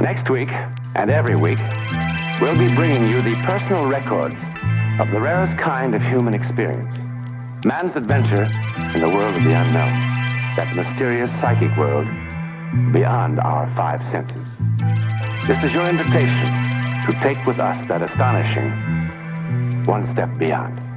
Next week, and every week, we'll be bringing you the personal records of the rarest kind of human experience. Man's adventure in the world of the unknown. That mysterious psychic world beyond our five senses. This is your invitation to take with us that astonishing one step beyond.